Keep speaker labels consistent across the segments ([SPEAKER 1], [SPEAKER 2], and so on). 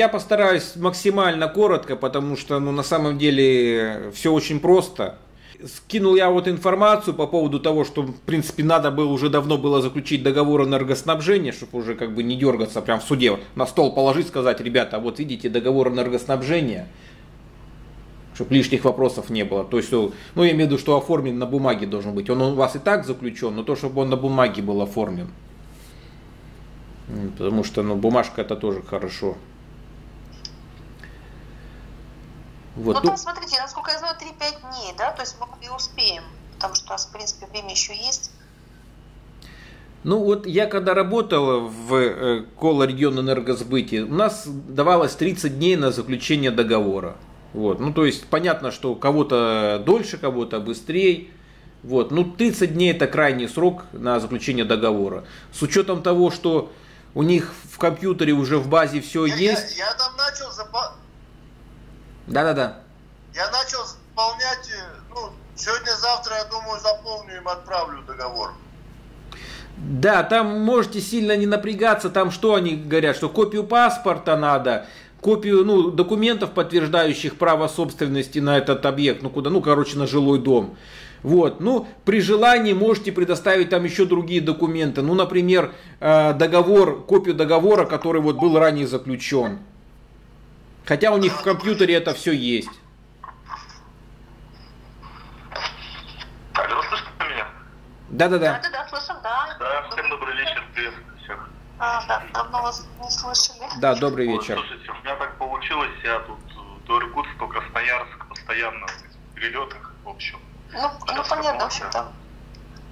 [SPEAKER 1] я постараюсь максимально коротко, потому что ну, на самом деле все очень просто. Скинул я вот информацию по поводу того, что, в принципе, надо было уже давно было заключить договор энергоснабжения, чтобы уже как бы не дергаться прям в суде, на стол положить, сказать, ребята, вот видите, договор энергоснабжения, чтобы лишних вопросов не было. То есть, ну, я имею в виду, что оформлен на бумаге должен быть. Он у вас и так заключен, но то, чтобы он на бумаге был оформлен. Потому что, ну, бумажка это тоже хорошо.
[SPEAKER 2] Вот. Ну, там, смотрите, насколько я знаю, 3-5 дней, да, то есть мы и успеем, потому что у нас, в принципе, время еще есть.
[SPEAKER 1] Ну вот я когда работал в э, Кола регион энергосбытия, у нас давалось 30 дней на заключение договора. Вот. Ну то есть понятно, что кого-то дольше, кого-то быстрее. Вот. Ну 30 дней это крайний срок на заключение договора. С учетом того, что у них в компьютере уже в базе все я, есть.
[SPEAKER 3] Я, я там начал запа...
[SPEAKER 1] Да-да-да.
[SPEAKER 3] Я начал заполнять, э, ну, сегодня-завтра, я думаю, заполню им, отправлю договор.
[SPEAKER 1] Да, там можете сильно не напрягаться, там что они говорят, что копию паспорта надо, копию ну, документов, подтверждающих право собственности на этот объект, ну куда, ну короче, на жилой дом. Вот, ну, при желании можете предоставить там еще другие документы. Ну, например, э, договор, копию договора, который вот был ранее заключен. Хотя у них в компьютере это все есть.
[SPEAKER 3] Алло, слышите меня?
[SPEAKER 1] Да-да-да.
[SPEAKER 2] Да-да-да, слышим, да.
[SPEAKER 3] Да, всем добрый вечер, привет всех.
[SPEAKER 2] А, да, давно вас не слышали.
[SPEAKER 1] Да, добрый вечер.
[SPEAKER 3] Вот, слушайте, у меня так получилось, я тут до Иркутска, Красноярск постоянно в перелетах, в общем.
[SPEAKER 2] Ну, ну понятно, в общем, там.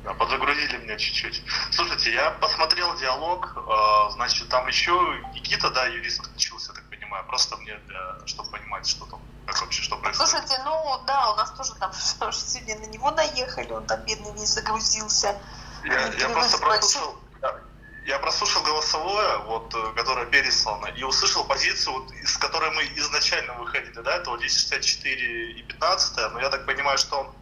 [SPEAKER 3] Да, подзагрузили меня чуть-чуть. Слушайте, я посмотрел диалог, э, значит, там еще Никита, да, юрист учился, так понимаю, просто мне, для, чтобы понимать, что там, как вообще, что происходит.
[SPEAKER 2] Слушайте, ну да, у нас тоже там сегодня на него наехали, он там бедный не загрузился.
[SPEAKER 3] Я, я просто прослушал, я, я прослушал голосовое, вот, э, которое переслано, и услышал позицию, вот, из которой мы изначально выходили, да, это вот 1064 и 15, но я так понимаю, что он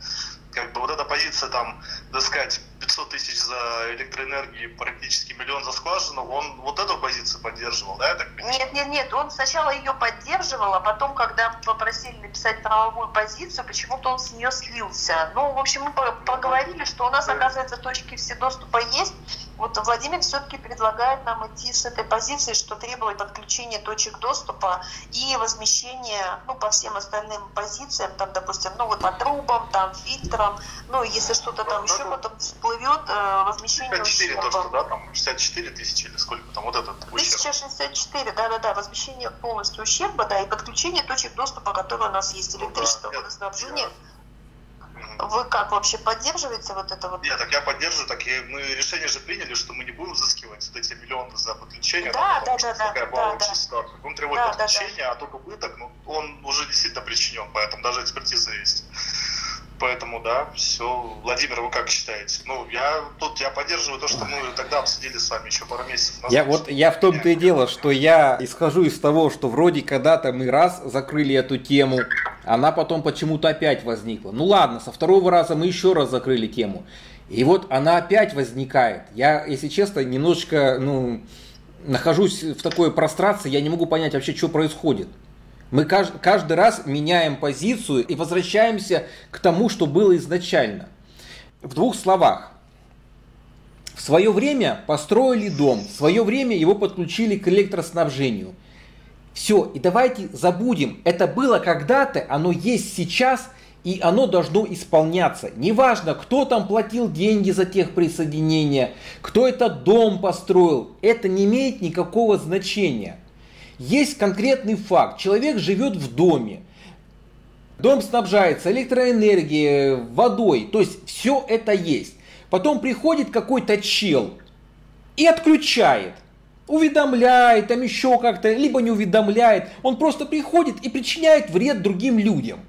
[SPEAKER 3] как бы вот эта позиция там, так сказать, 500 тысяч за электроэнергию, практически миллион за скважину, он вот эту позицию поддерживал, да, я так
[SPEAKER 2] понимаю? Нет, нет, нет, он сначала ее поддерживал, а потом, когда попросили написать правовую позицию, почему-то он с нее слился. Ну, в общем, мы поговорили, что у нас, оказывается, точки все доступа есть, вот Владимир все-таки предлагает нам идти с этой позиции, что требует подключения точек доступа и возмещения ну, по всем остальным позициям, там, допустим, ну вот по трубам, там, фильтрам, ну, если что-то там еще потом всплывет, э, возмещение
[SPEAKER 3] 64 то, что, да, там 64 тысячи или сколько там, вот этот
[SPEAKER 2] ущерб. 1064, да-да-да, возмещение полностью ущерба, да, и подключение точек доступа, которые у нас есть, электричество, ну, да, водоснабжение. Вы как вообще поддерживаете вот это вот?
[SPEAKER 3] Нет, так я поддерживаю, так и мы решение же приняли, что мы не будем взыскивать вот эти миллионы за подключение,
[SPEAKER 2] да, да, да, да,
[SPEAKER 3] такая была
[SPEAKER 2] да,
[SPEAKER 3] общая да. ситуация. Будем требовать да, подключение, да, да. а только убыток, ну, он уже действительно причинен, поэтому даже экспертиза есть. Поэтому, да, все. Владимир, вы как считаете? Ну, я тут я поддерживаю то, что мы тогда обсудили с вами еще пару месяцев назад.
[SPEAKER 1] Я вот я в том-то и дело, что я исхожу из того, что вроде когда-то мы раз закрыли эту тему, она потом почему-то опять возникла. Ну ладно, со второго раза мы еще раз закрыли тему. И вот она опять возникает. Я, если честно, немножечко, ну, нахожусь в такой прострации, я не могу понять вообще, что происходит. Мы каждый раз меняем позицию и возвращаемся к тому, что было изначально. В двух словах. В свое время построили дом, в свое время его подключили к электроснабжению. Все, и давайте забудем, это было когда-то, оно есть сейчас, и оно должно исполняться. Неважно, кто там платил деньги за техприсоединение, кто этот дом построил, это не имеет никакого значения. Есть конкретный факт. Человек живет в доме. Дом снабжается электроэнергией, водой. То есть все это есть. Потом приходит какой-то чел и отключает. Уведомляет, там еще как-то, либо не уведомляет. Он просто приходит и причиняет вред другим людям.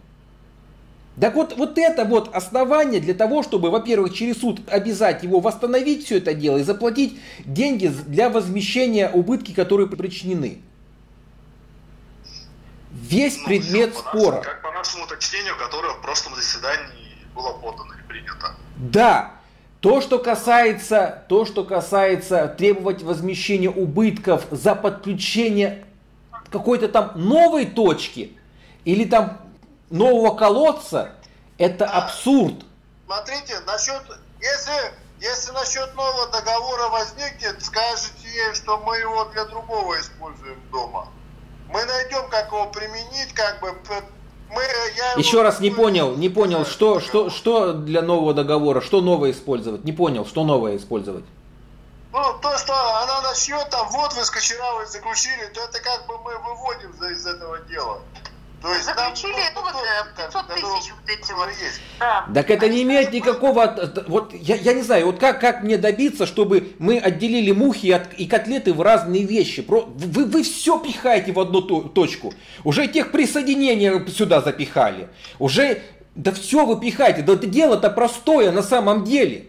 [SPEAKER 1] Так вот, вот это вот основание для того, чтобы, во-первых, через суд обязать его восстановить все это дело и заплатить деньги для возмещения убытки, которые причинены. Весь ну, предмет
[SPEAKER 3] все,
[SPEAKER 1] спора.
[SPEAKER 3] Как по нашему уточнению, которое в прошлом заседании было подано и принято.
[SPEAKER 1] Да, то, что касается, то, что касается требовать возмещения убытков за подключение какой-то там новой точки или там нового колодца, это абсурд.
[SPEAKER 4] Смотрите, насчет, если, если насчет нового договора возникнет, скажете ей, что мы его для другого используем дома. Мы найдем, как его применить, как бы мы, я его
[SPEAKER 1] Еще раз не понял, не понял, что, что, что для нового договора, что новое использовать? Не понял, что новое использовать?
[SPEAKER 4] Ну, то, что она начнет там, вот вы с Кочеравой заключили, то это как бы мы выводим из этого дела. То есть нам
[SPEAKER 2] Заключили, ну, вот,
[SPEAKER 4] тот,
[SPEAKER 2] э,
[SPEAKER 4] как,
[SPEAKER 2] 500
[SPEAKER 4] который-
[SPEAKER 2] тысяч вот эти вот.
[SPEAKER 4] есть.
[SPEAKER 2] Да.
[SPEAKER 1] Так это не имеет никакого... от- от- Вот я, я не знаю, вот как, как мне добиться, чтобы мы отделили мухи от- и котлеты в разные вещи. Про, вы, вы все пихаете в одну то- точку. Уже тех присоединения сюда запихали. Уже... Да все вы пихаете. Да это дело-то простое на самом деле.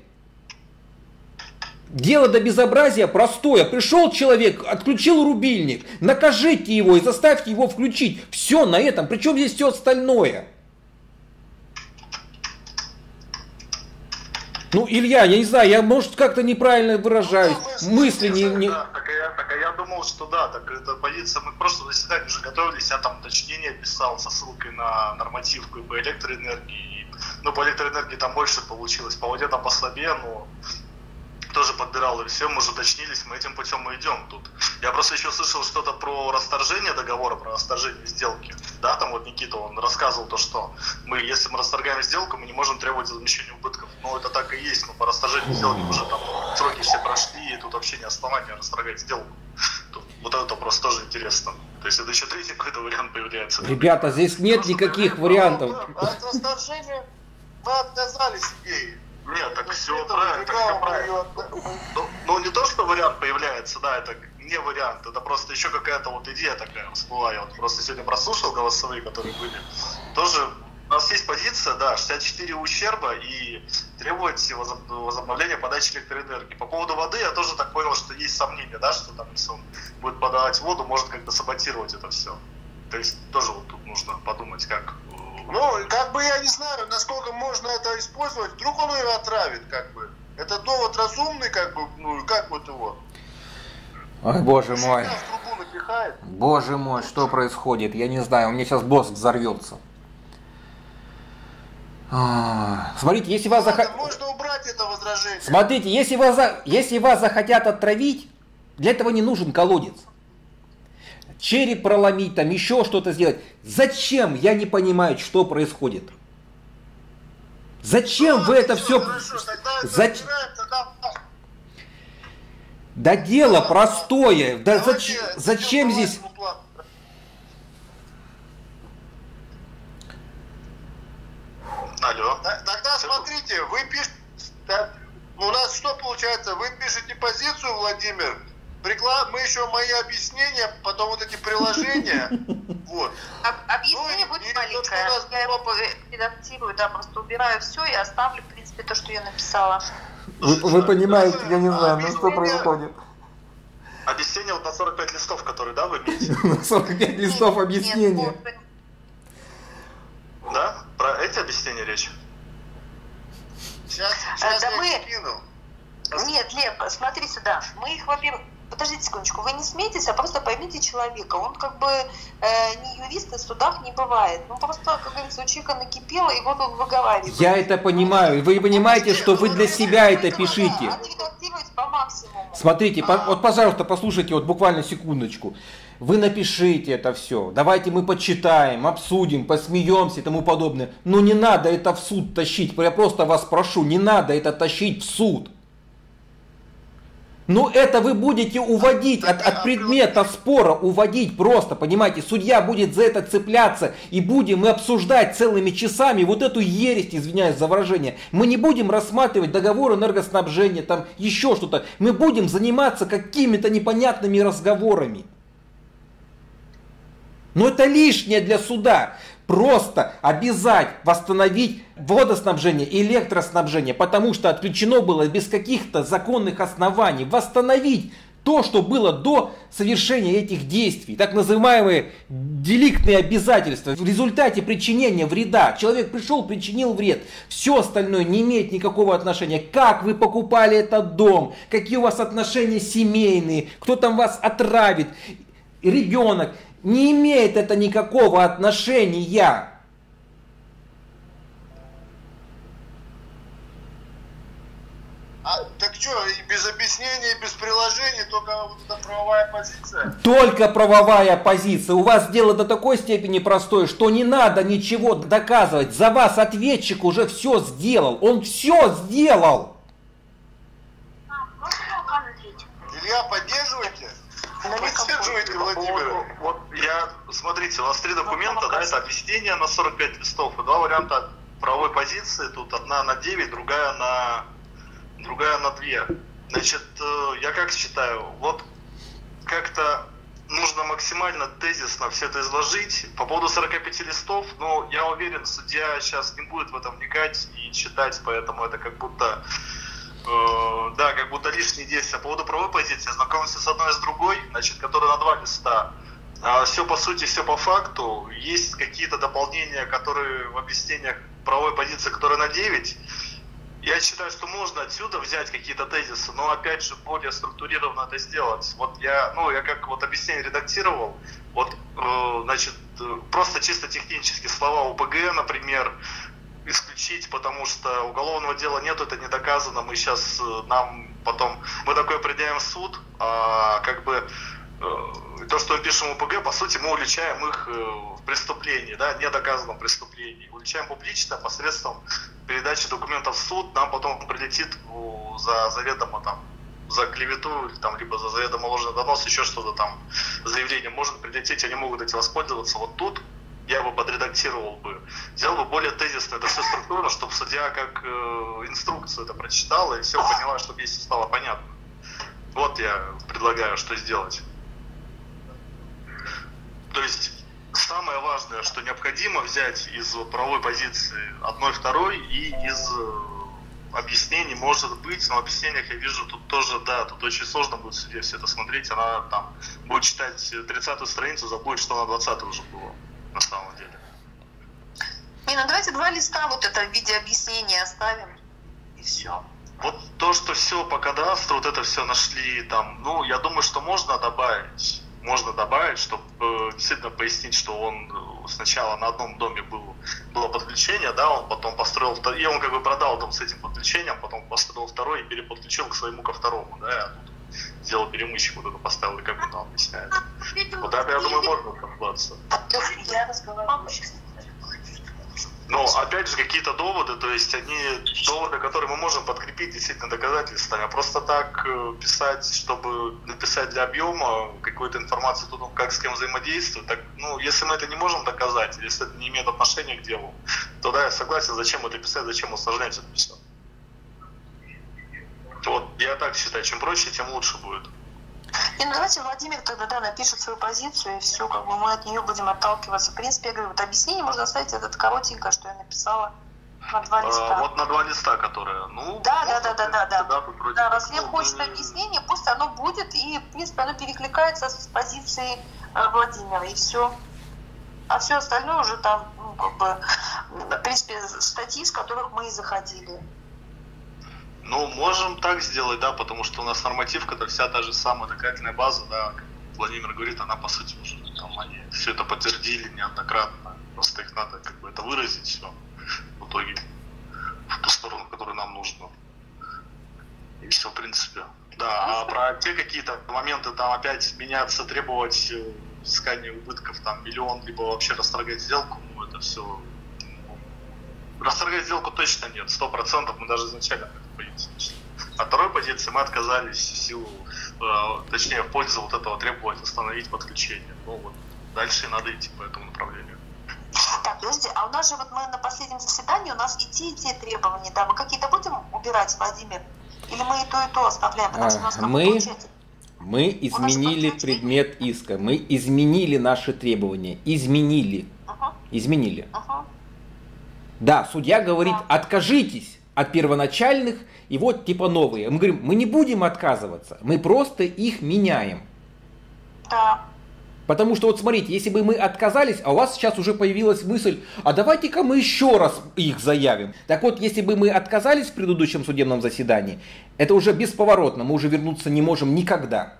[SPEAKER 1] Дело до безобразия простое. Пришел человек, отключил рубильник, накажите его и заставьте его включить. Все на этом. Причем здесь все остальное. Ну, Илья, я не знаю, я, может, как-то неправильно выражаюсь.
[SPEAKER 4] Ну,
[SPEAKER 1] Мысли не... не-
[SPEAKER 3] Да, так, я, так я думал, что да, так это позиция, мы к прошлому заседанию уже готовились, я там уточнение писал со ссылкой на нормативку и по электроэнергии. Ну, по электроэнергии там больше получилось, по воде там послабее, но подбирал, и все, мы уже уточнились, мы этим путем и идем тут. Я просто еще слышал что-то про расторжение договора, про расторжение сделки. Да, там вот Никита, он рассказывал то, что мы, если мы расторгаем сделку, мы не можем требовать возмещения убытков. Ну, это так и есть, но по расторжению сделки уже там сроки все прошли, и тут вообще не основания расторгать сделку. Тут вот этот вопрос тоже интересно. То есть это еще третий какой-то вариант появляется.
[SPEAKER 1] Ребята, здесь нет никаких вариантов.
[SPEAKER 4] Ну, От расторжения мы отказались идеи.
[SPEAKER 3] Нет, так
[SPEAKER 4] Мы
[SPEAKER 3] все правильно, так
[SPEAKER 4] мы
[SPEAKER 3] правильно.
[SPEAKER 4] мы-
[SPEAKER 3] Ну, ну, не то, что вариант появляется, да, это не вариант, это просто еще какая-то вот идея такая всплыла. Я вот просто сегодня прослушал голосовые, которые были. Тоже у нас есть позиция, да, 64 ущерба и требовать возоб- возобновления подачи электроэнергии. По поводу воды я тоже так понял, что есть сомнения, да, что там, если он будет подавать воду, может как-то саботировать это все. То есть тоже вот тут нужно подумать, как
[SPEAKER 4] Ну, как бы я не знаю, насколько можно это использовать. Вдруг он ее отравит, как бы. Это довод разумный, как бы, ну, как вот его.
[SPEAKER 1] Ой, боже мой.
[SPEAKER 4] Трубу напихает.
[SPEAKER 1] Боже мой, что происходит? Я не знаю, у меня сейчас мозг взорвется. А, Смотрите, если вас захотят...
[SPEAKER 4] можно убрать это возражение.
[SPEAKER 1] Смотрите, если вас, за- если вас захотят отравить, для этого не нужен колодец. Череп проломить, там еще что-то сделать. Зачем? Я не понимаю, что происходит. Зачем
[SPEAKER 4] Ну,
[SPEAKER 1] вы это все...
[SPEAKER 4] Хорошо,
[SPEAKER 1] Зач-
[SPEAKER 4] тогда-
[SPEAKER 1] Да дело простое. Да зач- Зачем здесь...
[SPEAKER 3] Алло.
[SPEAKER 4] Тогда смотрите, вы пишете, у нас что получается, вы пишете позицию, Владимир, прикла- мы еще мои объяснения, потом вот эти приложения, вот.
[SPEAKER 2] Об- Объяснение
[SPEAKER 4] Ну,
[SPEAKER 2] будет маленькое.
[SPEAKER 4] нас
[SPEAKER 2] Я его редактирую, да, просто убираю все и оставлю, в принципе, то, что я написала.
[SPEAKER 1] Вы, вы понимаете, я не знаю, ну что происходит.
[SPEAKER 3] Объяснение вот на 45 листов, которые, да, вы имеете?
[SPEAKER 1] На 45 листов объяснения.
[SPEAKER 3] Да? Про эти объяснения речь?
[SPEAKER 4] Сейчас,
[SPEAKER 2] А,
[SPEAKER 4] сейчас
[SPEAKER 2] да
[SPEAKER 4] я
[SPEAKER 2] мы-
[SPEAKER 4] скину.
[SPEAKER 2] Нет, Лев, смотри сюда. Мы их, во-первых, подождите секундочку, вы не смейтесь, а просто поймите человека. Он как бы э, не юрист, и в судах не бывает. Ну просто, как говорится, у человека накипело, и вот он выговаривает.
[SPEAKER 1] Я это понимаю. Вы понимаете, что вы для себя это пишите. Смотрите, по- вот, пожалуйста, послушайте вот буквально секундочку. Вы напишите это все. Давайте мы почитаем, обсудим, посмеемся и тому подобное. Но не надо это в суд тащить. Я просто вас прошу, не надо это тащить в суд. Ну это вы будете уводить от, от предмета спора, уводить просто, понимаете, судья будет за это цепляться и будем мы обсуждать целыми часами вот эту ересь, извиняюсь за выражение. Мы не будем рассматривать договор энергоснабжения, там еще что-то. Мы будем заниматься какими-то непонятными разговорами. Но это лишнее для суда. Просто обязать восстановить водоснабжение электроснабжение, потому что отключено было без каких-то законных оснований. Восстановить то, что было до совершения этих действий, так называемые деликтные обязательства. В результате причинения вреда человек пришел, причинил вред, все остальное не имеет никакого отношения. Как вы покупали этот дом, какие у вас отношения семейные, кто там вас отравит, ребенок. Не имеет это никакого отношения.
[SPEAKER 4] Так что, и без объяснения, и без приложений, только вот эта правовая позиция?
[SPEAKER 1] Только правовая позиция. У вас дело до такой степени простое, что не надо ничего доказывать. За вас ответчик уже все сделал. Он все сделал.
[SPEAKER 4] Илья, поддерживаете? Поддерживаете Владимира?
[SPEAKER 3] Вот я, смотрите, у нас три документа, да, это объяснение на 45 листов и два варианта правовой позиции. Тут одна на 9, другая на другая на две. Значит, э, я как считаю, вот как-то нужно максимально тезисно все это изложить. По поводу 45 листов, ну, я уверен, судья сейчас не будет в этом вникать и читать, поэтому это как будто, э, да, как будто лишние действия. По поводу правовой позиции, знакомиться с одной и с другой, значит, которая на два листа. А все по сути, все по факту. Есть какие-то дополнения, которые в объяснениях правовой позиции, которые на 9. Я считаю, что можно отсюда взять какие-то тезисы, но опять же более структурированно это сделать. Вот я, ну, я как вот объяснение редактировал, вот, э, значит, э, просто чисто технически слова УПГ, например, исключить, потому что уголовного дела нет, это не доказано. Мы сейчас э, нам потом, мы такое предъявим в суд, а как бы то, что мы пишем УПГ, по сути, мы уличаем их в преступлении, да, недоказанном преступлении. Уличаем публично посредством передачи документов в суд, нам потом прилетит за заведомо там за клевету, там, либо за заведомо ложный донос, еще что-то там, заявление может прилететь, они могут этим воспользоваться. Вот тут я бы подредактировал бы, сделал бы более тезисно это все структурно, чтобы судья как э, инструкцию это прочитала и все поняла, чтобы если стало понятно. Вот я предлагаю, что сделать. То есть самое важное, что необходимо взять из правовой позиции одной, второй и из э, объяснений может быть, но в объяснениях я вижу тут тоже, да, тут очень сложно будет судья все это смотреть, она там будет читать 30-ю страницу, забудет, что на 20 уже было на самом деле.
[SPEAKER 2] Не, ну давайте два листа вот это в виде объяснения оставим, и все.
[SPEAKER 3] Вот то, что все по кадастру, вот это все нашли там, ну, я думаю, что можно добавить можно добавить, чтобы э, действительно пояснить, что он э, сначала на одном доме был, было подключение, да, он потом построил, и он как бы продал дом с этим подключением, потом построил второй и переподключил к своему ко второму, да, а тут сделал перемычку, вот это поставил, и как он там объясняет. Вот это, я думаю, можно оправдаться. Я разговариваю но опять же какие-то доводы, то есть они доводы, которые мы можем подкрепить действительно доказательствами, а просто так э, писать, чтобы написать для объема какую-то информацию, тут как с кем взаимодействовать, так, ну, если мы это не можем доказать, если это не имеет отношения к делу, то да, я согласен, зачем это писать, зачем усложнять это все. Вот я так считаю, чем проще, тем лучше будет.
[SPEAKER 2] И ну, давайте Владимир тогда да, напишет свою позицию, и все, как бы мы от нее будем отталкиваться. В принципе, я говорю, вот объяснение можно оставить этот коротенькое, что я написала на два листа.
[SPEAKER 3] А, вот на два листа, которые, ну...
[SPEAKER 2] Да, да, да, да, да, да. Да, да раз Лев хочет объяснение, пусть оно будет, и, в принципе, оно перекликается с позицией э, Владимира, и все. А все остальное уже там, ну, как бы, в принципе, статьи, с которых мы и заходили.
[SPEAKER 3] Ну, можем так сделать, да, потому что у нас нормативка, это вся та же самая доказательная база, да, как Владимир говорит, она по сути уже там они все это подтвердили неоднократно. Просто их надо как бы это выразить все в итоге в ту сторону, которую нам нужно. И все, в принципе. Да, а про те какие-то моменты там опять меняться, требовать э, взыскания убытков там миллион, либо вообще расторгать сделку, ну это все расторгать сделку точно нет, сто процентов мы даже изначально позиции. От второй позиции мы отказались в силу, э, точнее, в пользу вот этого требовать установить подключение. Ну вот, дальше надо идти по этому направлению.
[SPEAKER 2] Так, подожди, а у нас же вот мы на последнем заседании, у нас и те, и те требования, да, мы какие-то будем убирать, Владимир? Или мы и то, и то оставляем? Потому что у нас
[SPEAKER 1] а, мы, мы изменили предмет иска, мы изменили наши требования, изменили, uh-huh. изменили. Uh-huh. Да, судья говорит, откажитесь от первоначальных и вот типа новые. Мы говорим, мы не будем отказываться, мы просто их меняем.
[SPEAKER 2] Да.
[SPEAKER 1] Потому что вот смотрите, если бы мы отказались, а у вас сейчас уже появилась мысль, а давайте-ка мы еще раз их заявим. Так вот, если бы мы отказались в предыдущем судебном заседании, это уже бесповоротно, мы уже вернуться не можем никогда.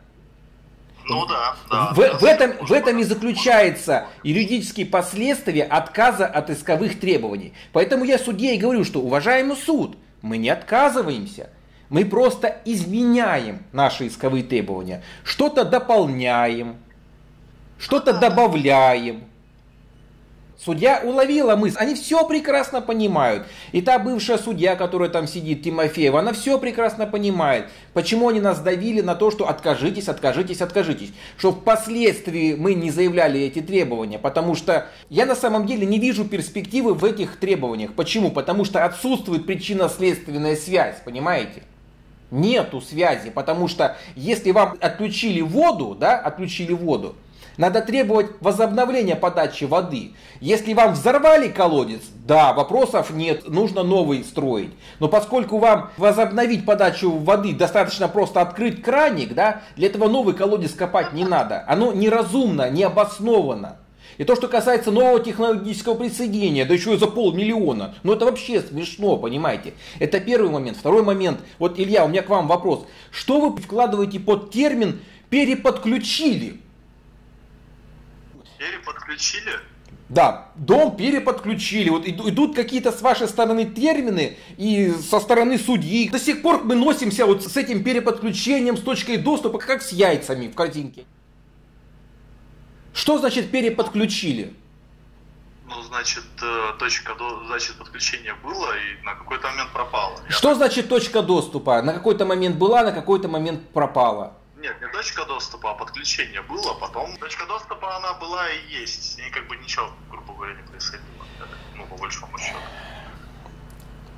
[SPEAKER 3] Ну да, да.
[SPEAKER 1] В, в, этом, в этом и заключается юридические последствия отказа от исковых требований. Поэтому я судье и говорю, что уважаемый суд, мы не отказываемся. Мы просто изменяем наши исковые требования. Что-то дополняем, что-то добавляем. Судья уловила мысль, они все прекрасно понимают. И та бывшая судья, которая там сидит, Тимофеева, она все прекрасно понимает, почему они нас давили на то, что откажитесь, откажитесь, откажитесь. Что впоследствии мы не заявляли эти требования, потому что я на самом деле не вижу перспективы в этих требованиях. Почему? Потому что отсутствует причинно-следственная связь, понимаете? Нету связи, потому что если вам отключили воду, да, отключили воду, надо требовать возобновления подачи воды. Если вам взорвали колодец, да, вопросов нет, нужно новый строить. Но поскольку вам возобновить подачу воды достаточно просто открыть краник, да, для этого новый колодец копать не надо. Оно неразумно, необоснованно. И то, что касается нового технологического присоединения, да еще и за полмиллиона, ну это вообще смешно, понимаете. Это первый момент. Второй момент, вот Илья, у меня к вам вопрос. Что вы вкладываете под термин «переподключили»?
[SPEAKER 3] Переподключили?
[SPEAKER 1] Да, дом переподключили. Вот идут какие-то с вашей стороны термины и со стороны судьи. До сих пор мы носимся вот с этим переподключением, с точкой доступа, как с яйцами в картинке. Что значит переподключили?
[SPEAKER 3] Ну, значит, э, точка до, значит, подключения было и на какой-то момент пропала.
[SPEAKER 1] Что значит точка доступа? На какой-то момент была, на какой-то момент пропала.
[SPEAKER 3] Нет, не точка доступа, а подключение было, потом точка доступа она была и есть. С ней как бы ничего, грубо говоря, не происходило. Ну, по большому счету.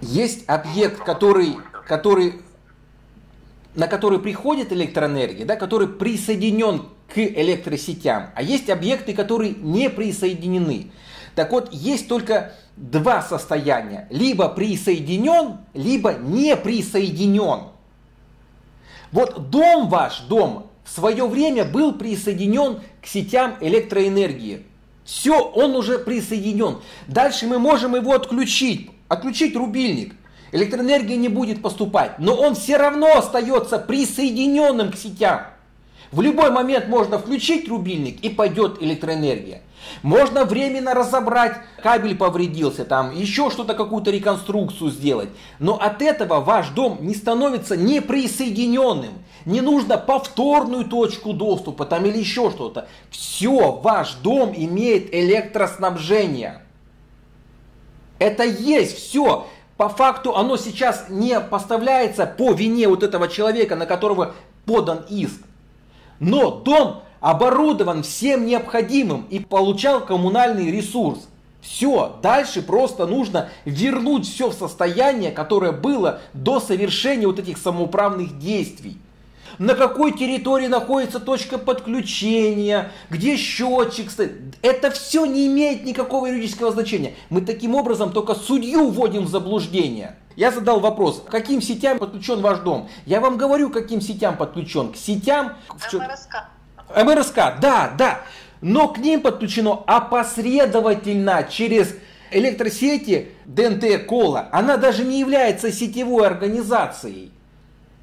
[SPEAKER 1] Есть объект, который, который, на который приходит электроэнергия, да, который присоединен к электросетям, а есть объекты, которые не присоединены. Так вот, есть только два состояния. Либо присоединен, либо не присоединен. Вот дом ваш, дом, в свое время был присоединен к сетям электроэнергии. Все, он уже присоединен. Дальше мы можем его отключить, отключить рубильник. Электроэнергия не будет поступать, но он все равно остается присоединенным к сетям. В любой момент можно включить рубильник и пойдет электроэнергия. Можно временно разобрать, кабель повредился, там еще что-то, какую-то реконструкцию сделать. Но от этого ваш дом не становится неприсоединенным. Не нужно повторную точку доступа там или еще что-то. Все, ваш дом имеет электроснабжение. Это есть все. По факту оно сейчас не поставляется по вине вот этого человека, на которого подан иск. Но дом оборудован всем необходимым и получал коммунальный ресурс. Все, дальше просто нужно вернуть все в состояние, которое было до совершения вот этих самоуправных действий. На какой территории находится точка подключения, где счетчик стоит. Это все не имеет никакого юридического значения. Мы таким образом только судью вводим в заблуждение. Я задал вопрос, к каким сетям подключен ваш дом? Я вам говорю, каким сетям подключен. К сетям...
[SPEAKER 2] МРСК.
[SPEAKER 1] МРСК, да, да. Но к ним подключено опосредовательно через электросети ДНТ Кола. Она даже не является сетевой организацией.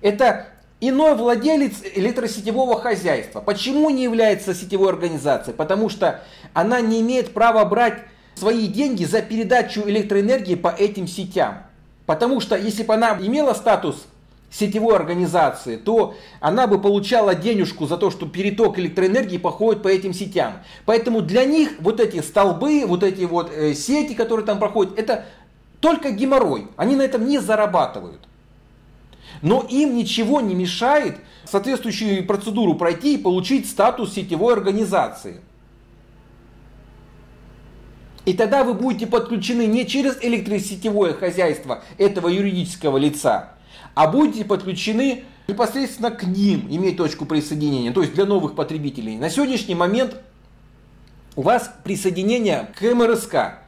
[SPEAKER 1] Это иной владелец электросетевого хозяйства. Почему не является сетевой организацией? Потому что она не имеет права брать свои деньги за передачу электроэнергии по этим сетям. Потому что если бы она имела статус сетевой организации, то она бы получала денежку за то, что переток электроэнергии походит по этим сетям. Поэтому для них вот эти столбы, вот эти вот э, сети, которые там проходят, это только геморрой. Они на этом не зарабатывают. Но им ничего не мешает соответствующую процедуру пройти и получить статус сетевой организации. И тогда вы будете подключены не через электросетевое хозяйство этого юридического лица, а будете подключены непосредственно к ним, иметь точку присоединения, то есть для новых потребителей. На сегодняшний момент у вас присоединение к МРСК,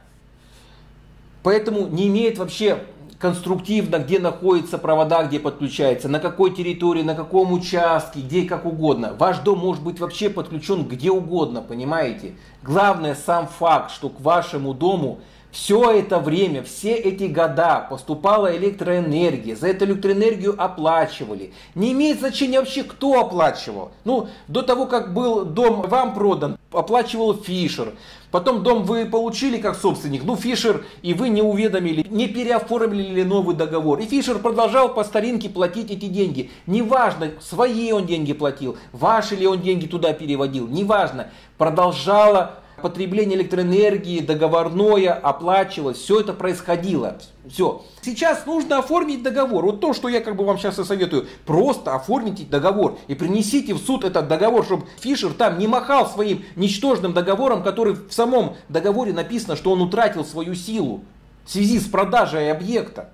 [SPEAKER 1] поэтому не имеет вообще конструктивно, где находятся провода, где подключается, на какой территории, на каком участке, где и как угодно. Ваш дом может быть вообще подключен где угодно, понимаете? Главное сам факт, что к вашему дому Все это время, все эти года поступала электроэнергия, за эту электроэнергию оплачивали. Не имеет значения вообще, кто оплачивал. Ну, до того, как был дом вам продан, оплачивал Фишер. Потом дом вы получили как собственник, ну Фишер и вы не уведомили, не переоформили новый договор. И Фишер продолжал по старинке платить эти деньги. Неважно, свои он деньги платил, ваши ли он деньги туда переводил, неважно. Продолжала потребление электроэнергии, договорное оплачивалось, все это происходило. Все. Сейчас нужно оформить договор. Вот то, что я как бы вам сейчас и советую. Просто оформите договор и принесите в суд этот договор, чтобы Фишер там не махал своим ничтожным договором, который в самом договоре написано, что он утратил свою силу в связи с продажей объекта.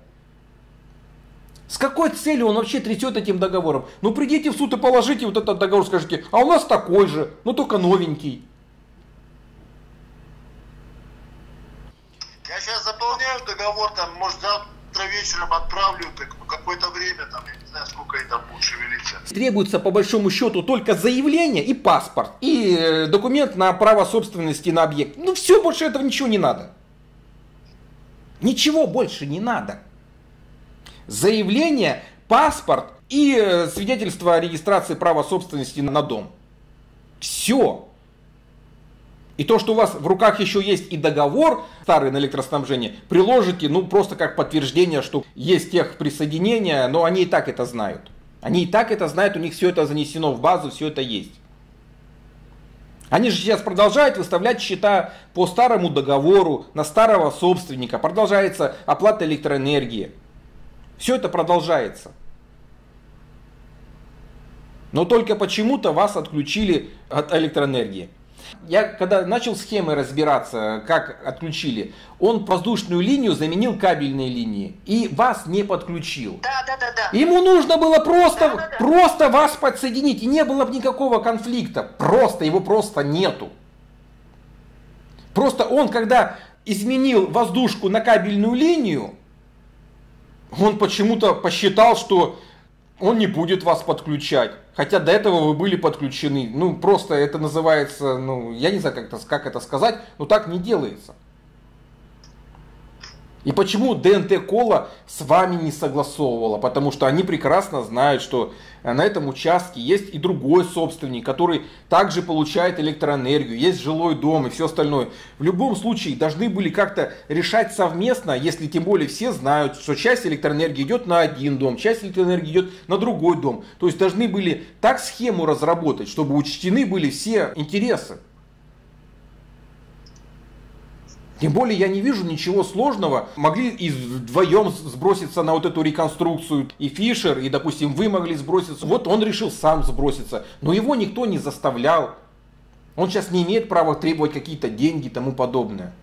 [SPEAKER 1] С какой целью он вообще трясет этим договором? Ну придите в суд и положите вот этот договор, скажите, а у нас такой же, но только новенький.
[SPEAKER 4] Сейчас заполняю договор, там, может, завтра вечером отправлю, так, ну, какое-то время, там, я не знаю, сколько они там шевелиться.
[SPEAKER 1] Требуется по большому счету только заявление и паспорт, и э, документ на право собственности на объект. Ну все, больше этого ничего не надо. Ничего больше не надо. Заявление, паспорт и э, свидетельство о регистрации права собственности на дом. Все. И то, что у вас в руках еще есть и договор старый на электроснабжение, приложите, ну, просто как подтверждение, что есть тех присоединения, но они и так это знают. Они и так это знают, у них все это занесено в базу, все это есть. Они же сейчас продолжают выставлять счета по старому договору на старого собственника. Продолжается оплата электроэнергии. Все это продолжается. Но только почему-то вас отключили от электроэнергии. Я когда начал схемы разбираться, как отключили, он воздушную линию заменил кабельной линией и вас не подключил.
[SPEAKER 2] Да, да, да, да.
[SPEAKER 1] Ему нужно было просто, да, да, да. просто вас подсоединить, и не было бы никакого конфликта. Просто, его просто нету. Просто он, когда изменил воздушку на кабельную линию, он почему-то посчитал, что он не будет вас подключать. Хотя до этого вы были подключены. Ну, просто это называется, ну, я не знаю, как это, как это сказать, но так не делается. И почему ДНТ Кола с вами не согласовывала? Потому что они прекрасно знают, что на этом участке есть и другой собственник, который также получает электроэнергию, есть жилой дом и все остальное. В любом случае должны были как-то решать совместно, если тем более все знают, что часть электроэнергии идет на один дом, часть электроэнергии идет на другой дом. То есть должны были так схему разработать, чтобы учтены были все интересы. Тем более я не вижу ничего сложного. Могли и вдвоем сброситься на вот эту реконструкцию. И Фишер, и, допустим, вы могли сброситься. Вот он решил сам сброситься. Но его никто не заставлял. Он сейчас не имеет права требовать какие-то деньги и тому подобное.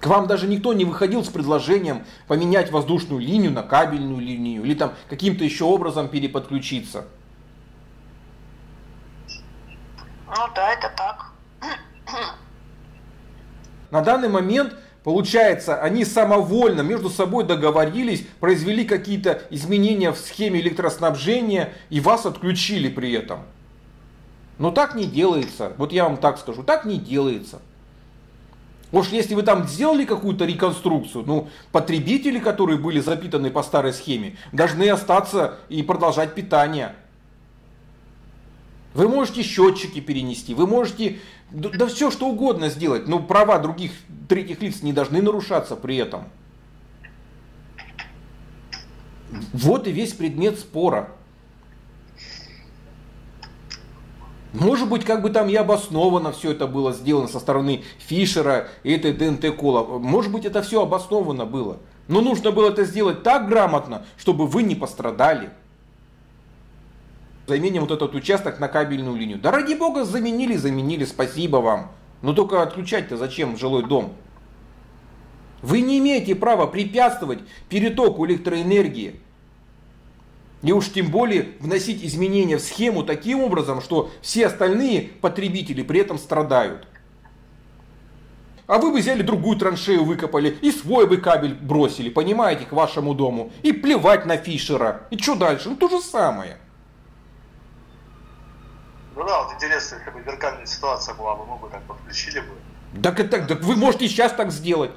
[SPEAKER 1] К вам даже никто не выходил с предложением поменять воздушную линию на кабельную линию или там каким-то еще образом переподключиться.
[SPEAKER 2] Ну да, это так.
[SPEAKER 1] На данный момент Получается, они самовольно между собой договорились, произвели какие-то изменения в схеме электроснабжения и вас отключили при этом. Но так не делается. Вот я вам так скажу, так не делается. Может, если вы там сделали какую-то реконструкцию, ну, потребители, которые были запитаны по старой схеме, должны остаться и продолжать питание. Вы можете счетчики перенести, вы можете да, да все что угодно сделать, но права других третьих лиц не должны нарушаться при этом. Вот и весь предмет спора. Может быть, как бы там и обоснованно все это было сделано со стороны Фишера и этой ДНТ Кола. Может быть, это все обоснованно было. Но нужно было это сделать так грамотно, чтобы вы не пострадали заменим вот этот участок на кабельную линию. Да ради бога заменили, заменили, спасибо вам. Но только отключать-то зачем жилой дом? Вы не имеете права препятствовать перетоку электроэнергии. И уж тем более вносить изменения в схему таким образом, что все остальные потребители при этом страдают. А вы бы взяли другую траншею, выкопали и свой бы кабель бросили, понимаете, к вашему дому. И плевать на Фишера. И что дальше? Ну то же самое.
[SPEAKER 4] Ну да, вот интересно, если бы зеркальная ситуация была бы, мы бы так подключили бы.
[SPEAKER 1] Так, это, так вы можете сейчас так сделать.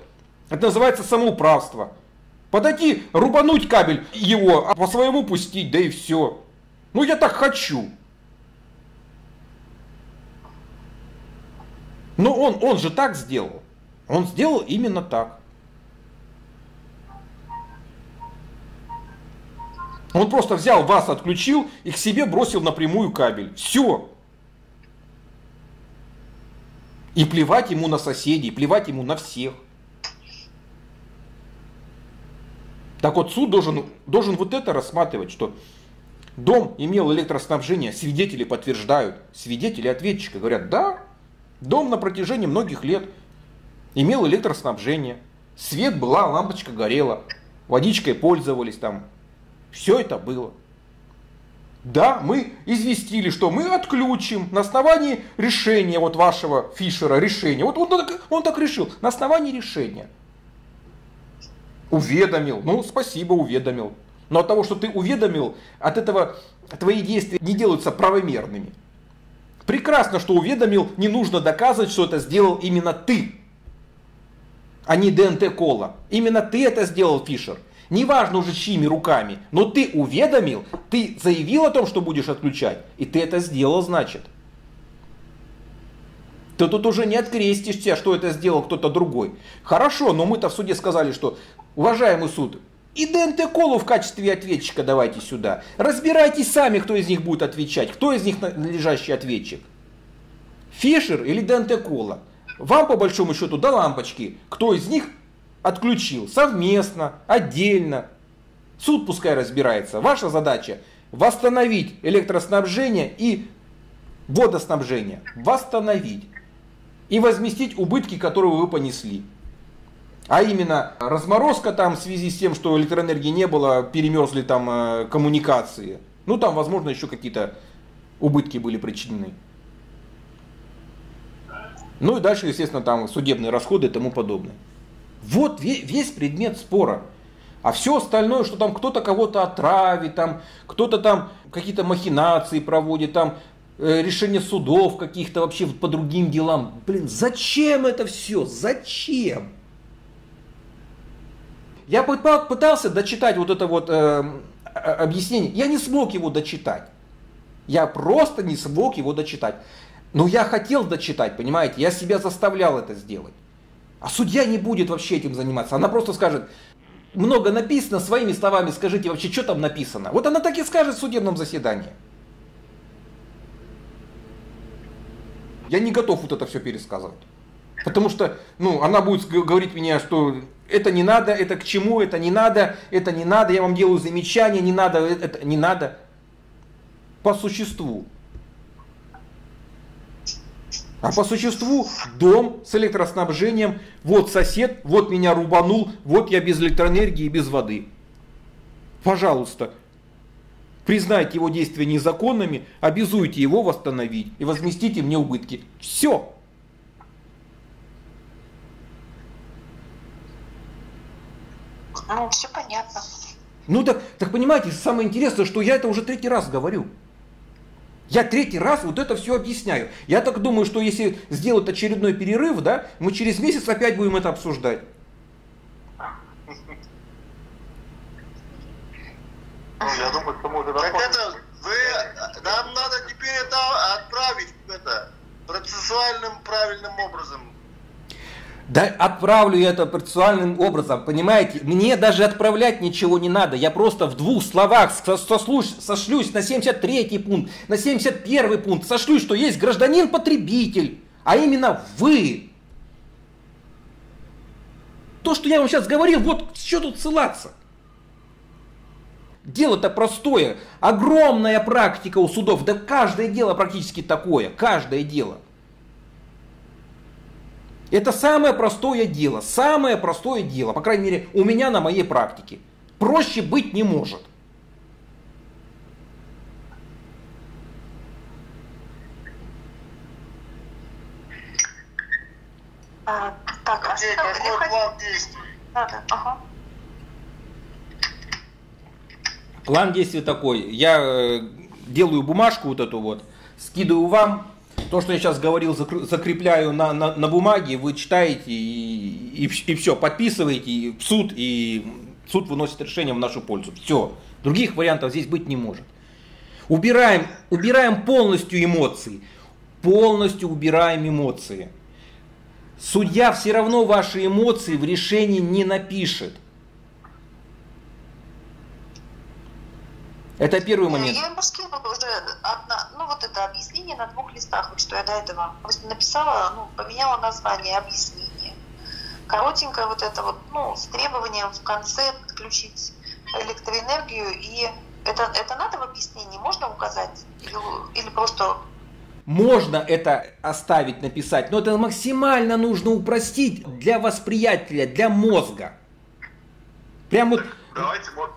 [SPEAKER 1] Это называется самоуправство. Подойти, рубануть кабель его, а по своему пустить, да и все. Ну я так хочу. Но он, он же так сделал. Он сделал именно так. Он просто взял вас, отключил и к себе бросил напрямую кабель. Все. И плевать ему на соседей, плевать ему на всех. Так вот, суд должен, должен вот это рассматривать, что дом имел электроснабжение, свидетели подтверждают, свидетели ответчика говорят, да, дом на протяжении многих лет имел электроснабжение, свет была, лампочка горела, водичкой пользовались там, все это было. Да, мы известили, что мы отключим на основании решения вот вашего Фишера, решения. Вот он так, он так решил, на основании решения. Уведомил, ну спасибо, уведомил. Но от того, что ты уведомил, от этого твои действия не делаются правомерными. Прекрасно, что уведомил, не нужно доказывать, что это сделал именно ты, а не ДНТ Кола. Именно ты это сделал, Фишер. Неважно уже чьими руками, но ты уведомил, ты заявил о том, что будешь отключать, и ты это сделал, значит. Ты тут уже не открестишься, что это сделал кто-то другой. Хорошо, но мы-то в суде сказали, что, уважаемый суд, и ДНТ Колу в качестве ответчика давайте сюда. Разбирайтесь сами, кто из них будет отвечать, кто из них надлежащий ответчик. Фишер или ДНТ Кола. Вам по большому счету до лампочки, кто из них отключил совместно, отдельно. Суд пускай разбирается. Ваша задача восстановить электроснабжение и водоснабжение. Восстановить. И возместить убытки, которые вы понесли. А именно разморозка там в связи с тем, что электроэнергии не было, перемерзли там э, коммуникации. Ну там, возможно, еще какие-то убытки были причинены. Ну и дальше, естественно, там судебные расходы и тому подобное. Вот весь предмет спора. А все остальное, что там кто-то кого-то отравит, там кто-то там какие-то махинации проводит, там э, решение судов каких-то вообще по другим делам. Блин, зачем это все? Зачем? Я пытался дочитать вот это вот э, объяснение. Я не смог его дочитать. Я просто не смог его дочитать. Но я хотел дочитать, понимаете? Я себя заставлял это сделать. А судья не будет вообще этим заниматься. Она просто скажет, много написано, своими словами скажите вообще, что там написано. Вот она так и скажет в судебном заседании. Я не готов вот это все пересказывать. Потому что, ну, она будет говорить мне, что это не надо, это к чему, это не надо, это не надо, я вам делаю замечания, не надо, это не надо. По существу. А по существу дом с электроснабжением, вот сосед, вот меня рубанул, вот я без электроэнергии и без воды. Пожалуйста, признайте его действия незаконными, обязуйте его восстановить и возместите мне убытки. Все.
[SPEAKER 2] Ну, все понятно.
[SPEAKER 1] Ну так, так понимаете, самое интересное, что я это уже третий раз говорю. Я третий раз вот это все объясняю. Я так думаю, что если сделать очередной перерыв, да, мы через месяц опять будем это обсуждать.
[SPEAKER 4] Ну, я думаю, что мы Так это, вы, нам надо теперь это отправить это, процессуальным правильным образом
[SPEAKER 1] да отправлю я это процессуальным образом, понимаете? Мне даже отправлять ничего не надо. Я просто в двух словах сошлюсь, сошлюсь на 73 пункт, на 71 пункт. Сошлюсь, что есть гражданин-потребитель, а именно вы. То, что я вам сейчас говорил, вот что тут ссылаться. Дело-то простое. Огромная практика у судов. Да каждое дело практически такое. Каждое дело. Это самое простое дело, самое простое дело, по крайней мере, у меня на моей практике. Проще быть не может.
[SPEAKER 2] А, так, а
[SPEAKER 4] Где, какой план действий?
[SPEAKER 2] Ага.
[SPEAKER 1] План действий такой. Я э, делаю бумажку вот эту вот, скидываю вам, То, что я сейчас говорил, закрепляю на, на, на бумаге, вы читаете и, и, и все, подписываете в суд, и суд выносит решение в нашу пользу. Все. Других вариантов здесь быть не может. Убираем, убираем полностью эмоции. Полностью убираем эмоции. Судья все равно ваши эмоции в решении не напишет. Это первый момент.
[SPEAKER 2] Я ему скинула уже это объяснение на двух листах, вот что я до этого написала, ну, поменяла название объяснение. Коротенькое вот это вот, ну, с требованием в конце подключить электроэнергию и это, это надо в объяснении, можно указать? Или, или просто
[SPEAKER 1] можно это оставить, написать, но это максимально нужно упростить для восприятия, для мозга. Прям вот...
[SPEAKER 3] Давайте вот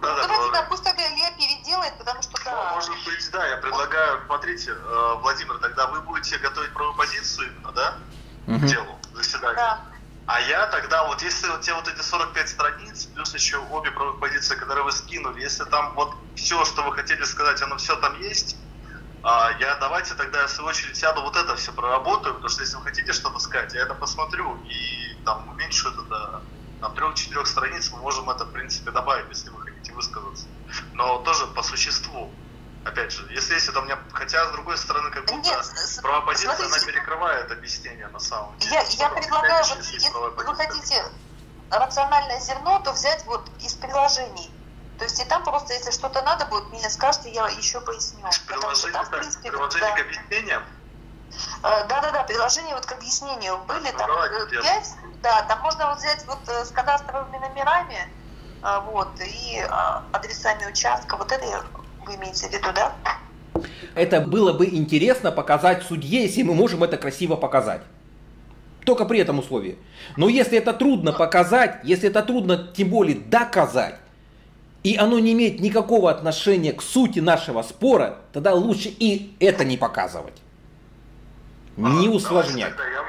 [SPEAKER 2] да, да, Давайте, да, пусть тогда Илья переделает, потому что да.
[SPEAKER 3] Ну, может быть, да, я предлагаю, смотрите, э, Владимир, тогда вы будете готовить правую позицию именно, да, угу. к делу, заседания. Да. А я тогда, вот если вот те вот эти 45 страниц, плюс еще обе позиции, которые вы скинули, если там вот все, что вы хотели сказать, оно все там есть, а я давайте тогда в свою очередь сяду вот это все проработаю, потому что если вы хотите что-то сказать, я это посмотрю и там уменьшу это до там, трех-четырех страниц, мы можем это в принципе добавить, если вы хотите высказаться. Но тоже по существу. Опять же, если есть это у меня, хотя с другой стороны, как будто Нет, правопозиция, она перекрывает объяснение на самом деле.
[SPEAKER 2] Я, я предлагаю, вот, если вы хотите рациональное зерно, то взять вот из приложений то есть и там просто, если что-то надо будет, мне скажете, я еще поясню.
[SPEAKER 3] Приложение, там, в принципе, приложение да. к объяснениям?
[SPEAKER 2] Э, да-да-да, приложение вот к объяснению были, ну, там давайте, 5, да, там можно вот взять вот э, с кадастровыми номерами, э, вот, и адресами участка, вот это вы имеете в виду, да?
[SPEAKER 1] Это было бы интересно показать судье, если мы можем это красиво показать. Только при этом условии. Но если это трудно показать, если это трудно тем более доказать, и оно не имеет никакого отношения к сути нашего спора, тогда лучше и это не показывать. Не усложнять.
[SPEAKER 3] Тогда я,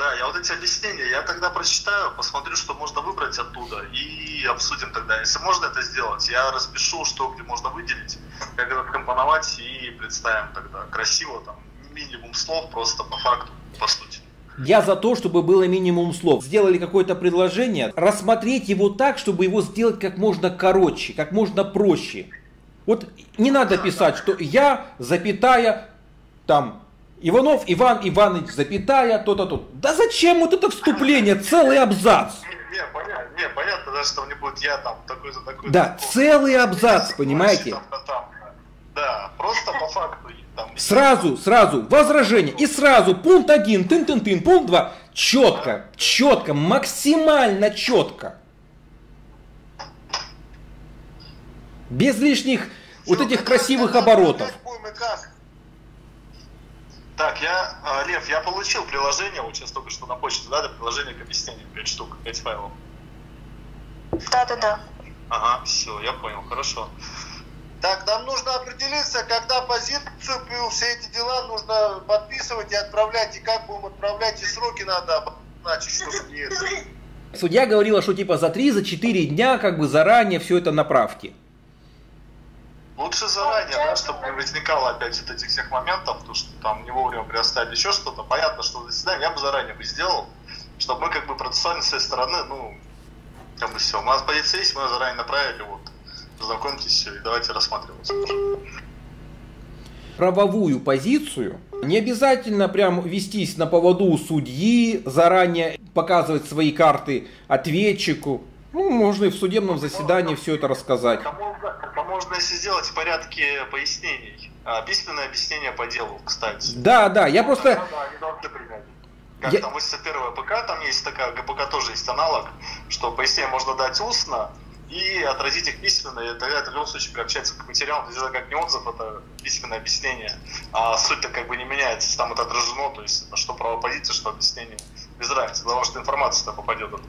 [SPEAKER 3] да, я вот эти объяснения, я тогда прочитаю, посмотрю, что можно выбрать оттуда и обсудим тогда. Если можно это сделать, я распишу, что где можно выделить, как это компоновать и представим тогда красиво, там, минимум слов просто по факту, по сути.
[SPEAKER 1] Я за то, чтобы было минимум слов. Сделали какое-то предложение, рассмотреть его так, чтобы его сделать как можно короче, как можно проще. Вот не надо писать, что я, запятая, там, Иванов Иван Иванович, запятая, то-то, то. Да зачем вот это вступление, целый абзац?
[SPEAKER 3] Не, понятно, не, понятно, да, что не будет я там такой-то, такой
[SPEAKER 1] Да, целый абзац, понимаете?
[SPEAKER 3] Да, просто по факту
[SPEAKER 1] там... Сразу, сразу, возражение. И сразу, пункт один, тын-тын-тын, пункт два. Четко, четко, максимально четко. Без лишних Все, вот этих красивых оборотов.
[SPEAKER 3] Так, я, а, Лев, я получил приложение, вот сейчас только что на почте, да, приложение к объяснению, 5 штук, 5 файлов.
[SPEAKER 2] Да-да-да.
[SPEAKER 3] Ага, все, я понял, хорошо.
[SPEAKER 4] Так, нам нужно определиться, когда позицию, все эти дела нужно подписывать и отправлять, и как будем отправлять, и сроки надо значит, чтобы не.
[SPEAKER 1] Судья говорила, что типа за 3-4 за дня, как бы заранее все это направьте.
[SPEAKER 3] Лучше заранее, да, чтобы не возникало опять вот этих всех моментов, то что там не вовремя предоставили еще что-то. Понятно, что заседание я бы заранее бы сделал, чтобы мы как бы процессуально с своей стороны, ну, как бы все. У нас позиция есть, мы заранее направили, вот, Познакомьтесь и давайте рассматривать.
[SPEAKER 1] Правовую позицию не обязательно прям вестись на поводу у судьи, заранее показывать свои карты ответчику. Ну, можно и в судебном заседании все это рассказать. Это
[SPEAKER 3] можно, это можно если сделать в порядке пояснений. А, письменное объяснение по делу, кстати.
[SPEAKER 1] Да, да, я просто... Да,
[SPEAKER 3] да, как я... там 81 ПК, там есть такая, ГПК тоже есть аналог, что пояснение можно дать устно, и отразить их письменно, и тогда это в любом случае приобщается к материалу, то есть это как не отзыв, это письменное объяснение, а суть-то как бы не меняется, там это отражено, то есть что право позиции, что объяснение, без разницы, потому что информация-то попадет это.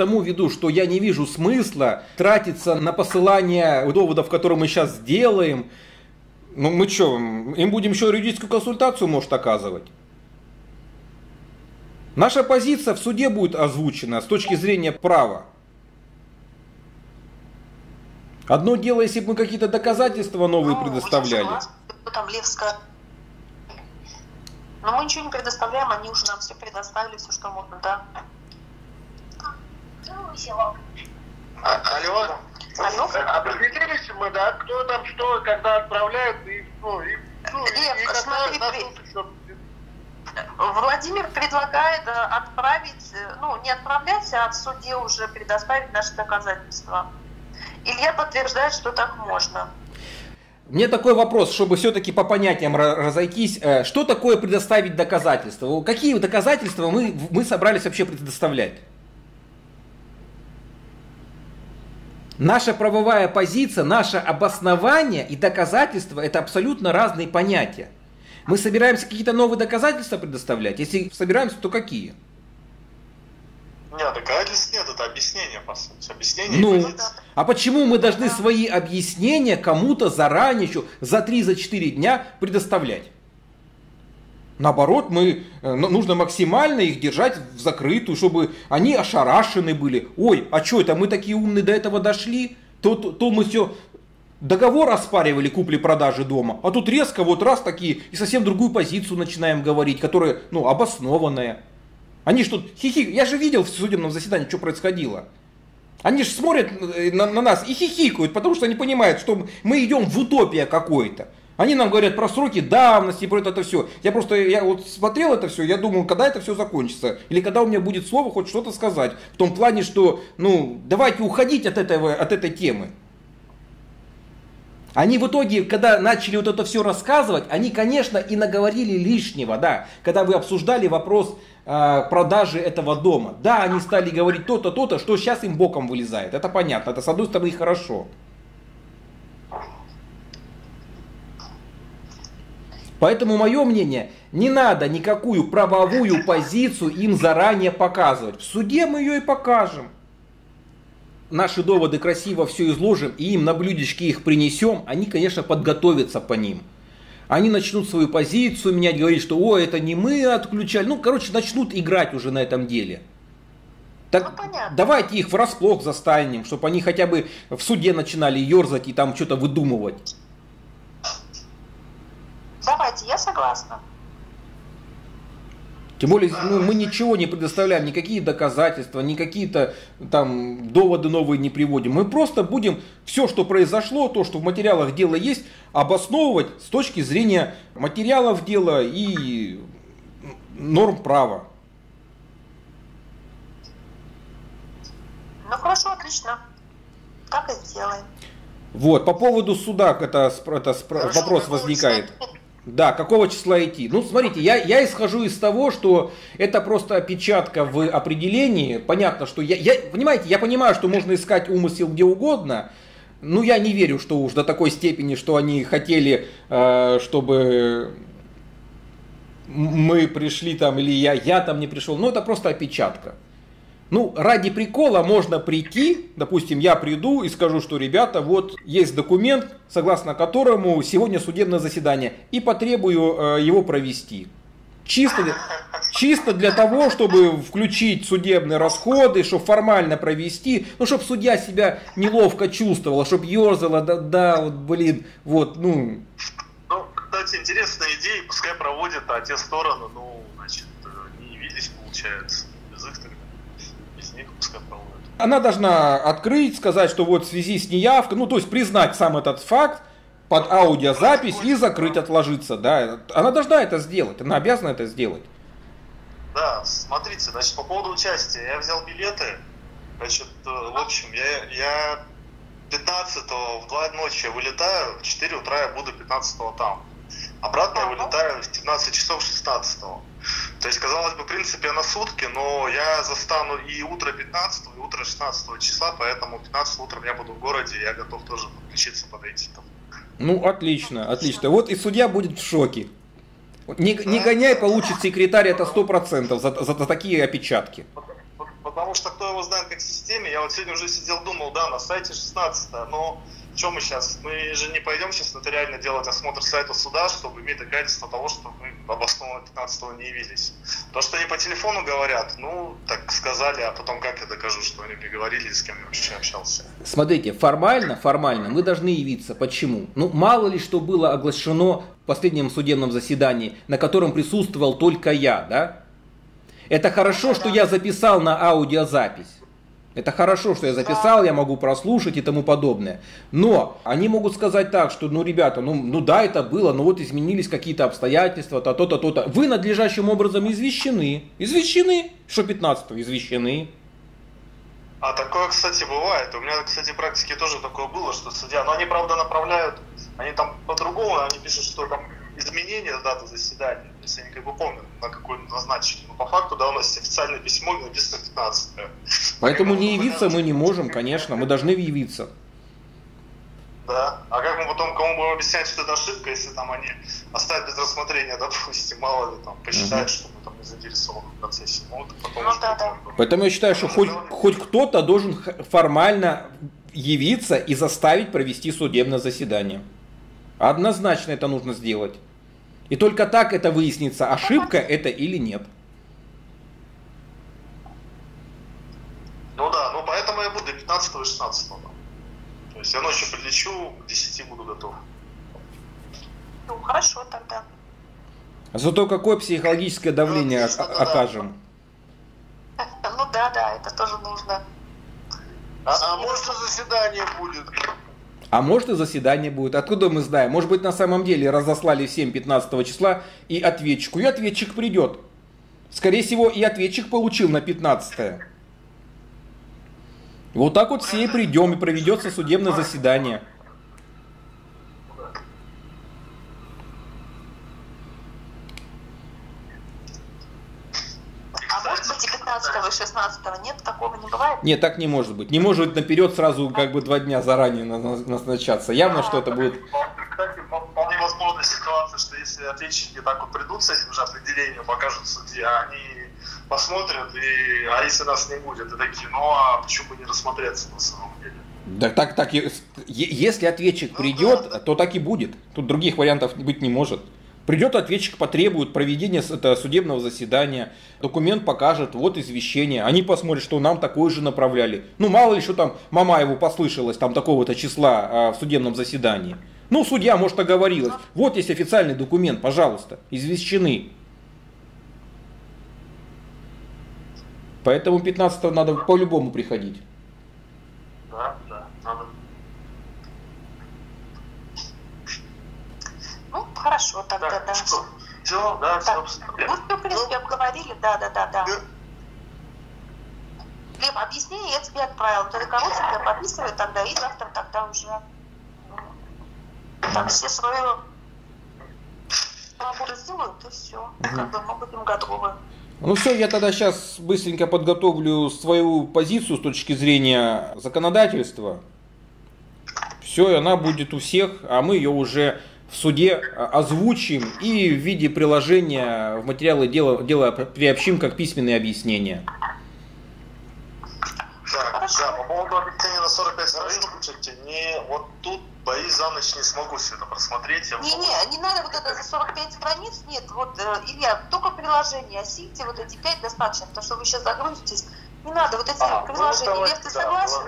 [SPEAKER 1] Тому веду, что я не вижу смысла тратиться на посылание доводов, которые мы сейчас сделаем. Ну мы что, им будем еще юридическую консультацию, может, оказывать? Наша позиция в суде будет озвучена с точки зрения права. Одно дело, если бы мы какие-то доказательства новые ну, предоставляли.
[SPEAKER 2] там Левская. Но мы ничего не предоставляем, они уже нам все предоставили, все, что можно, да.
[SPEAKER 4] А, алло?
[SPEAKER 2] Алло?
[SPEAKER 4] Определились мы, да, кто там что, когда отправляют, и, ну, и, ну,
[SPEAKER 2] Лев,
[SPEAKER 4] и
[SPEAKER 2] смотри, при- Владимир предлагает э, отправить, э, ну, не отправлять, а в суде уже предоставить наши доказательства. Илья подтверждает, что так можно.
[SPEAKER 1] Мне такой вопрос, чтобы все-таки по понятиям ра- разойтись. Э, Что такое предоставить доказательства? Какие доказательства мы, мы собрались вообще предоставлять? Наша правовая позиция, наше обоснование и доказательства – это абсолютно разные понятия. Мы собираемся какие-то новые доказательства предоставлять? Если собираемся, то какие?
[SPEAKER 3] Нет, доказательств нет, это объяснение, по сути. Объяснение
[SPEAKER 1] Ну, а почему мы должны свои объяснения кому-то заранее, еще за 3-4 дня предоставлять? Наоборот, мы, э, ну, нужно максимально их держать в закрытую, чтобы они ошарашены были. Ой, а что это, мы такие умные до этого дошли? То, то, то мы все договор оспаривали купли-продажи дома, а тут резко вот раз такие и совсем другую позицию начинаем говорить, которая, ну, обоснованная. Они что, хихи, я же видел в судебном заседании, что происходило. Они же смотрят э, на, на нас и хихикают, потому что они понимают, что мы идем в утопия какой-то. Они нам говорят про сроки давности, про это, все. Я просто, я вот смотрел это все, я думал, когда это все закончится. Или когда у меня будет слово хоть что-то сказать. В том плане, что, ну, давайте уходить от, этого, от этой темы. Они в итоге, когда начали вот это все рассказывать, они, конечно, и наговорили лишнего, да. Когда вы обсуждали вопрос э, продажи этого дома. Да, они стали говорить то-то, то-то, что сейчас им боком вылезает. Это понятно, это с одной стороны хорошо. Поэтому мое мнение, не надо никакую правовую позицию им заранее показывать. В суде мы ее и покажем. Наши доводы красиво все изложим и им на блюдечке их принесем, они, конечно, подготовятся по ним. Они начнут свою позицию менять, говорить, что о, это не мы отключали. Ну, короче, начнут играть уже на этом деле. Так
[SPEAKER 2] Ну, понятно.
[SPEAKER 1] давайте их врасплох застанем, чтобы они хотя бы в суде начинали ерзать и там что-то выдумывать.
[SPEAKER 2] Давайте, я согласна.
[SPEAKER 1] Тем более, ну, мы ничего не предоставляем, никакие доказательства, ни какие-то там доводы новые не приводим. Мы просто будем все, что произошло, то, что в материалах дела есть, обосновывать с точки зрения материалов дела и норм права.
[SPEAKER 2] Ну хорошо, отлично. Так и сделаем.
[SPEAKER 1] Вот, по поводу суда это, это
[SPEAKER 4] Хорошо,
[SPEAKER 1] вопрос
[SPEAKER 4] какого
[SPEAKER 1] возникает.
[SPEAKER 4] числа?
[SPEAKER 1] Да, какого числа идти? Ну, смотрите, я, я исхожу из того, что это просто опечатка в определении. Понятно, что я, я, понимаете, я понимаю, что можно искать умысел где угодно, но я не верю, что уж до такой степени, что они хотели, э, чтобы мы пришли там, или я, я там не пришел. Ну, это просто опечатка. Ну, ради прикола можно прийти, допустим, я приду и скажу, что, ребята, вот есть документ, согласно которому сегодня судебное заседание, и потребую э, его провести. Чисто, чисто для того, чтобы включить судебные расходы, чтобы формально провести, ну, чтобы судья себя неловко чувствовал, чтобы ерзала, да, да, вот, блин, вот, ну,
[SPEAKER 3] Ну, кстати, интересная идея, пускай проводят, а те стороны, ну, значит, э, не явились, получается, без их тогда, проводят.
[SPEAKER 1] Она должна открыть, сказать, что вот в связи с неявкой, ну то есть признать сам этот факт под аудиозапись и закрыть, отложиться, да. Она должна это сделать, она обязана это сделать.
[SPEAKER 3] Да, смотрите, значит, по поводу участия. Я взял билеты, значит, э, в общем, я, я 15 в 2 ночи я вылетаю, в 4 утра я буду 15 там. Обратно я вылетаю в 17 часов 16 То есть, казалось бы, в принципе, на сутки, но я застану и утро 15 и утро 16 числа, поэтому 15 утром я буду в городе, я готов тоже подключиться, подойти там.
[SPEAKER 1] Ну, отлично, отлично. Вот и судья будет в шоке. Не, не гоняй, получит секретарь это 100% за, за, за такие опечатки.
[SPEAKER 3] Потому что кто его знает как в системе, я вот сегодня уже сидел, думал, да, на сайте 16 но что мы сейчас? Мы же не пойдем сейчас нотариально делать осмотр сайта суда, чтобы иметь доказательство того, что мы обоснованно 15 не явились. То, что они по телефону говорят, ну, так сказали, а потом как я докажу, что они мне говорили, и с кем я вообще общался?
[SPEAKER 1] Смотрите, формально, формально мы должны явиться. Почему? Ну, мало ли что было оглашено последнем судебном заседании, на котором присутствовал только я, да? Это хорошо, что я записал на аудиозапись. Это хорошо, что я записал, я могу прослушать и тому подобное. Но они могут сказать так, что, ну, ребята, ну, ну да, это было, но вот изменились какие-то обстоятельства, то-то, то-то, то-то. Вы надлежащим образом извещены. Извещены. Что 15 извещены.
[SPEAKER 3] А такое, кстати, бывает. У меня, кстати, в практике тоже такое было, что судья, но они, правда, направляют, они там по-другому, они пишут, что там изменение даты заседания. Есть я не как бы помню, на какой назначили. Но по факту, да, у нас официальное письмо написано 15
[SPEAKER 1] Поэтому не явиться мы не можем, конечно, мы должны явиться.
[SPEAKER 3] Да. А как мы потом кому будем объяснять, что это ошибка, если там они оставят без рассмотрения, допустим, мало ли там посчитают, угу. что мы там не заинтересованы в процессе. Ну, потом ну,
[SPEAKER 1] да, да. Поэтому я считаю, что хоть, хоть кто-то должен формально явиться и заставить провести судебное заседание. Однозначно это нужно сделать. И только так это выяснится, ошибка это или нет.
[SPEAKER 3] Ну да, ну поэтому я буду 15 и 16 да. То есть я ночью прилечу, к 10 буду готов.
[SPEAKER 2] Ну хорошо тогда.
[SPEAKER 1] Зато какое психологическое давление ну, отлично, окажем?
[SPEAKER 2] Ну да, да, это тоже нужно.
[SPEAKER 4] А, а может заседание будет?
[SPEAKER 1] А может и заседание будет. Откуда мы знаем? Может быть на самом деле разослали всем 15 числа и ответчику. И ответчик придет. Скорее всего и ответчик получил на 15 -е. Вот так вот все и придем и проведется судебное заседание.
[SPEAKER 2] и 16 нет, такого не бывает?
[SPEAKER 1] Нет, так не может быть. Не может наперед сразу как бы два дня заранее назначаться. Явно, что это будет...
[SPEAKER 3] Кстати, вполне возможна ситуация, что если ответчики так вот придут с этим же определением, покажут судья, они посмотрят, и, а если нас не будет, и такие, ну а почему бы не рассмотреться на самом деле?
[SPEAKER 1] Да так, так, если ответчик придет, то так и будет. Тут других вариантов быть не может. Придет ответчик, потребует проведения это, судебного заседания, документ покажет, вот извещение. Они посмотрят, что нам такое же направляли. Ну, мало ли, что там Мамаеву послышалось, там такого-то числа а, в судебном заседании. Ну, судья, может, оговорилась. Вот есть официальный документ, пожалуйста, извещены. Поэтому 15 надо по-любому приходить.
[SPEAKER 3] Да, да, надо.
[SPEAKER 2] Хорошо, тогда да. да.
[SPEAKER 3] Что? Все, да, так,
[SPEAKER 2] все. Мы все, в принципе, обговорили, да, да, да, да. Глеб, объяснение я тебе отправила. Ты коротенько подписывай тогда, и завтра тогда уже там все свою работу сделают, и все. Угу. Как бы мы будем готовы.
[SPEAKER 1] Ну все, я тогда сейчас быстренько подготовлю свою позицию с точки зрения законодательства. Все, и она будет у всех, а мы ее уже в суде а, озвучим и в виде приложения в материалы дела, дела приобщим как письменные объяснения.
[SPEAKER 3] Да, да, по поводу объяснения на 45 страниц, слушайте, не, вот тут, боюсь, за ночь не смогу все это просмотреть.
[SPEAKER 2] Не, не, не надо вот это за 45 страниц, нет, вот, э, Илья, только приложение, осильте вот эти 5 достаточно, потому что вы сейчас загрузитесь, не надо вот эти а, ну, приложения, ну, Лев, ты да, согласен?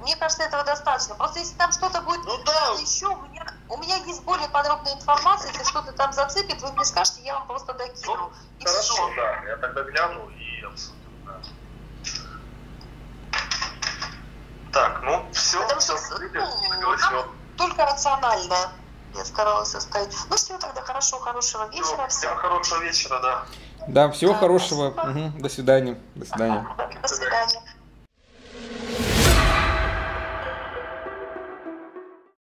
[SPEAKER 2] Мне кажется, этого достаточно. Просто если там что-то будет ну, да. еще, у меня, у меня есть более подробная информация. Если что-то там зацепит, вы мне скажете, я вам просто докину. Ну,
[SPEAKER 3] и хорошо, все. да. Я тогда гляну и обсудим. Да. Так, ну все. Потому все, что,
[SPEAKER 2] ну, только рационально я старалась оставить. Ну все, тогда хорошо, хорошего вечера.
[SPEAKER 3] Всем хорошего вечера, да.
[SPEAKER 1] Да, всего да, хорошего. Угу. До свидания. До свидания.